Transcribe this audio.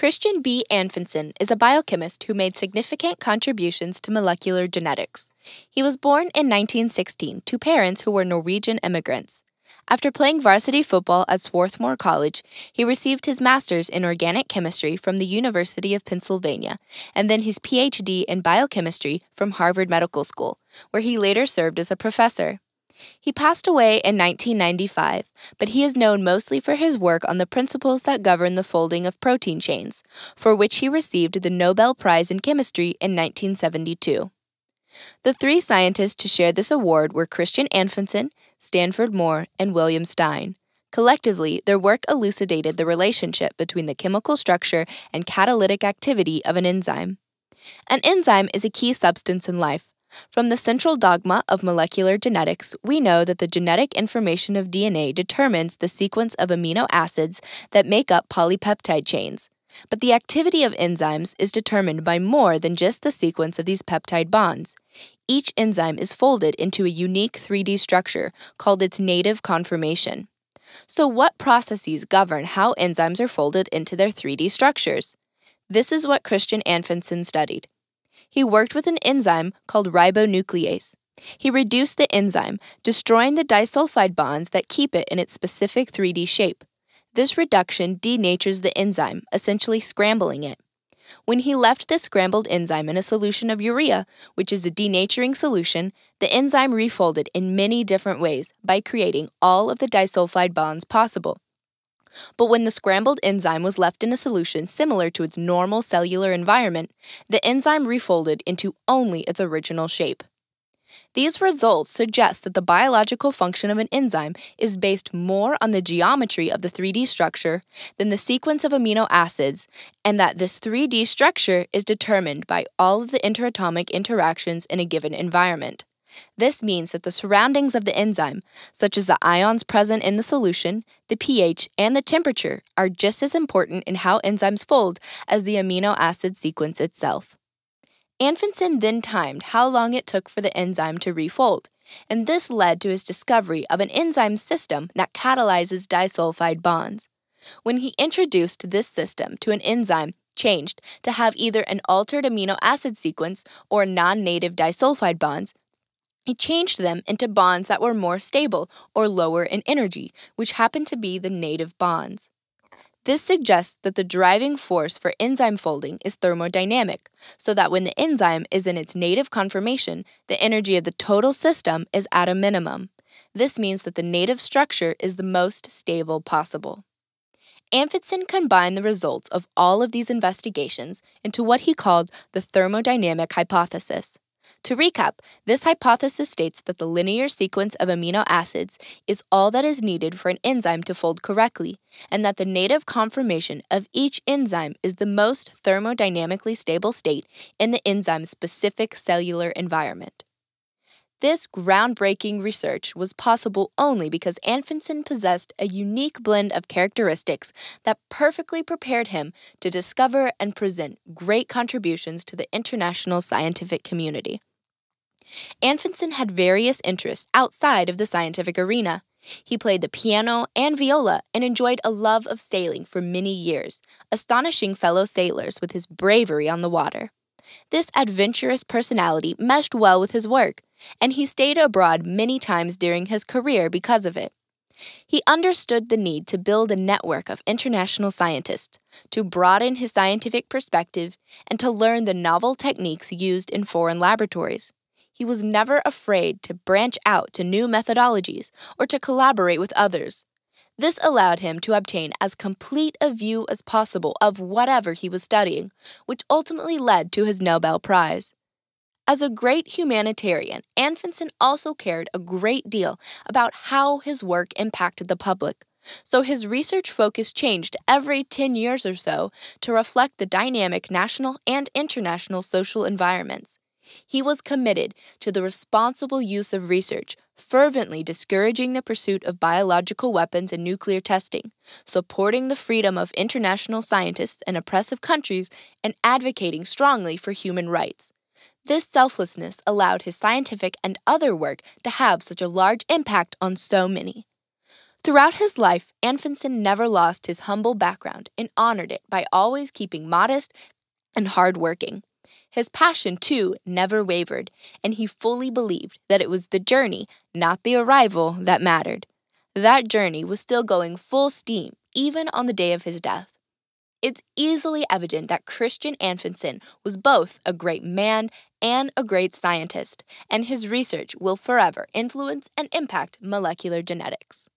Christian B. Anfinsen is a biochemist who made significant contributions to molecular genetics. He was born in 1916 to parents who were Norwegian immigrants. After playing varsity football at Swarthmore College, he received his master's in organic chemistry from the University of Pennsylvania and then his PhD in biochemistry from Harvard Medical School, where he later served as a professor. He passed away in 1995, but he is known mostly for his work on the principles that govern the folding of protein chains, for which he received the Nobel Prize in Chemistry in 1972. The three scientists to share this award were Christian Anfinsen, Stanford Moore, and William Stein. Collectively, their work elucidated the relationship between the chemical structure and catalytic activity of an enzyme. An enzyme is a key substance in life. From the central dogma of molecular genetics, we know that the genetic information of DNA determines the sequence of amino acids that make up polypeptide chains. But the activity of enzymes is determined by more than just the sequence of these peptide bonds. Each enzyme is folded into a unique 3D structure called its native conformation. So, what processes govern how enzymes are folded into their 3D structures? This is what Christian Anfinsen studied. He worked with an enzyme called ribonuclease. He reduced the enzyme, destroying the disulfide bonds that keep it in its specific 3D shape. This reduction denatures the enzyme, essentially scrambling it. When he left this scrambled enzyme in a solution of urea, which is a denaturing solution, the enzyme refolded in many different ways by creating all of the disulfide bonds possible. But when the scrambled enzyme was left in a solution similar to its normal cellular environment, the enzyme refolded into only its original shape. These results suggest that the biological function of an enzyme is based more on the geometry of the 3D structure than the sequence of amino acids, and that this 3D structure is determined by all of the interatomic interactions in a given environment. This means that the surroundings of the enzyme, such as the ions present in the solution, the pH, and the temperature, are just as important in how enzymes fold as the amino acid sequence itself. Anfinsen then timed how long it took for the enzyme to refold, and this led to his discovery of an enzyme system that catalyzes disulfide bonds. When he introduced this system to an enzyme changed to have either an altered amino acid sequence or non native disulfide bonds, he changed them into bonds that were more stable or lower in energy, which happened to be the native bonds. This suggests that the driving force for enzyme folding is thermodynamic, so that when the enzyme is in its native conformation, the energy of the total system is at a minimum. This means that the native structure is the most stable possible. Anfinsen combined the results of all of these investigations into what he called the thermodynamic hypothesis. To recap, this hypothesis states that the linear sequence of amino acids is all that is needed for an enzyme to fold correctly, and that the native conformation of each enzyme is the most thermodynamically stable state in the enzyme's specific cellular environment. This groundbreaking research was possible only because Anfinsen possessed a unique blend of characteristics that perfectly prepared him to discover and present great contributions to the international scientific community. Anfinsen had various interests outside of the scientific arena. He played the piano and viola and enjoyed a love of sailing for many years, astonishing fellow sailors with his bravery on the water. This adventurous personality meshed well with his work, and he stayed abroad many times during his career because of it. He understood the need to build a network of international scientists, to broaden his scientific perspective, and to learn the novel techniques used in foreign laboratories he was never afraid to branch out to new methodologies or to collaborate with others. This allowed him to obtain as complete a view as possible of whatever he was studying, which ultimately led to his Nobel Prize. As a great humanitarian, Anfinsen also cared a great deal about how his work impacted the public, so his research focus changed every 10 years or so to reflect the dynamic national and international social environments. He was committed to the responsible use of research, fervently discouraging the pursuit of biological weapons and nuclear testing, supporting the freedom of international scientists in oppressive countries, and advocating strongly for human rights. This selflessness allowed his scientific and other work to have such a large impact on so many. Throughout his life, Anfinsen never lost his humble background and honored it by always keeping modest and hardworking. His passion, too, never wavered, and he fully believed that it was the journey, not the arrival, that mattered. That journey was still going full steam, even on the day of his death. It's easily evident that Christian Anfinsen was both a great man and a great scientist, and his research will forever influence and impact molecular genetics.